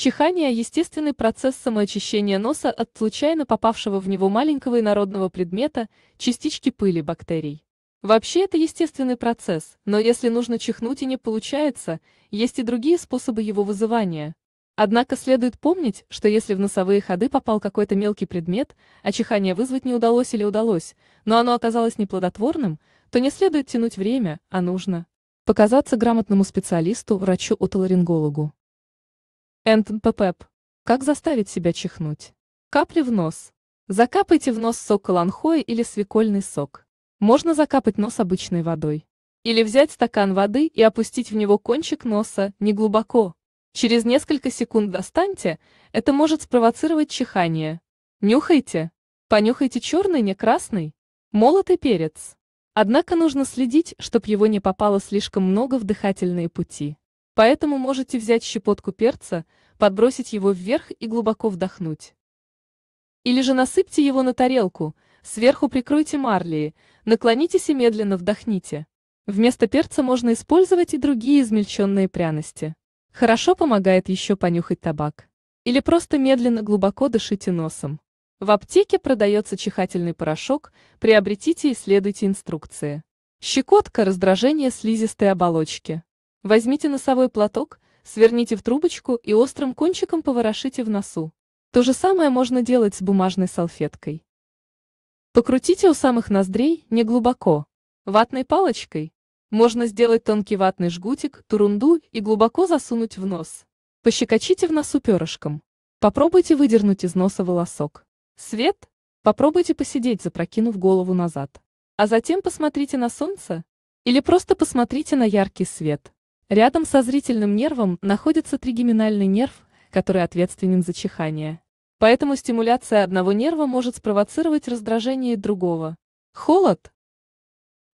Чихание – естественный процесс самоочищения носа от случайно попавшего в него маленького инородного предмета, частички пыли бактерий. Вообще это естественный процесс, но если нужно чихнуть и не получается, есть и другие способы его вызывания. Однако следует помнить, что если в носовые ходы попал какой-то мелкий предмет, а чихание вызвать не удалось или удалось, но оно оказалось неплодотворным, то не следует тянуть время, а нужно показаться грамотному специалисту, врачу-отоларингологу. НТПП. Как заставить себя чихнуть? Капли в нос. Закапайте в нос сок каланхоя или свекольный сок. Можно закапать нос обычной водой. Или взять стакан воды и опустить в него кончик носа, не глубоко. Через несколько секунд достаньте, это может спровоцировать чихание. Нюхайте. Понюхайте черный, не красный. Молотый перец. Однако нужно следить, чтобы его не попало слишком много в дыхательные пути. Поэтому можете взять щепотку перца, подбросить его вверх и глубоко вдохнуть. Или же насыпьте его на тарелку, сверху прикройте марлей, наклонитесь и медленно вдохните. Вместо перца можно использовать и другие измельченные пряности. Хорошо помогает еще понюхать табак. Или просто медленно глубоко дышите носом. В аптеке продается чихательный порошок, приобретите и следуйте инструкции. Щекотка – раздражение слизистой оболочки. Возьмите носовой платок, сверните в трубочку и острым кончиком поворошите в носу. То же самое можно делать с бумажной салфеткой. Покрутите у самых ноздрей, не глубоко. Ватной палочкой. Можно сделать тонкий ватный жгутик, турунду и глубоко засунуть в нос. Пощекочите в носу перышком. Попробуйте выдернуть из носа волосок. Свет? Попробуйте посидеть, запрокинув голову назад. А затем посмотрите на солнце. Или просто посмотрите на яркий свет. Рядом со зрительным нервом находится тригеминальный нерв, который ответственен за чихание. Поэтому стимуляция одного нерва может спровоцировать раздражение другого. Холод.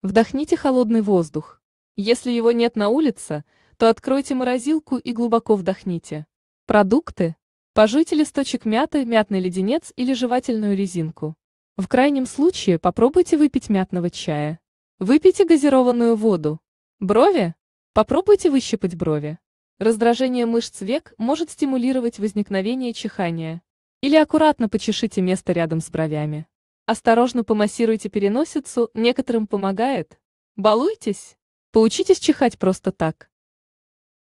Вдохните холодный воздух. Если его нет на улице, то откройте морозилку и глубоко вдохните. Продукты. Пожуйте листочек мяты, мятный леденец или жевательную резинку. В крайнем случае попробуйте выпить мятного чая. Выпейте газированную воду. Брови. Попробуйте выщипать брови. Раздражение мышц век может стимулировать возникновение чихания. Или аккуратно почешите место рядом с бровями. Осторожно помассируйте переносицу, некоторым помогает. Балуйтесь. Поучитесь чихать просто так.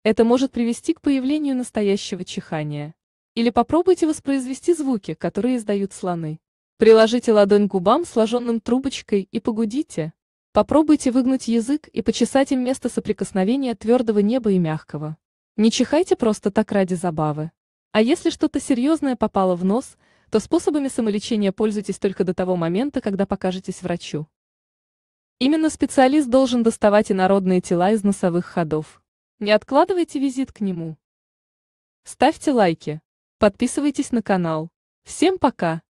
Это может привести к появлению настоящего чихания. Или попробуйте воспроизвести звуки, которые издают слоны. Приложите ладонь к губам, сложенным трубочкой, и погудите. Попробуйте выгнуть язык и почесать им место соприкосновения твердого неба и мягкого. Не чихайте просто так ради забавы. А если что-то серьезное попало в нос, то способами самолечения пользуйтесь только до того момента, когда покажетесь врачу. Именно специалист должен доставать инородные тела из носовых ходов. Не откладывайте визит к нему. Ставьте лайки. Подписывайтесь на канал. Всем пока!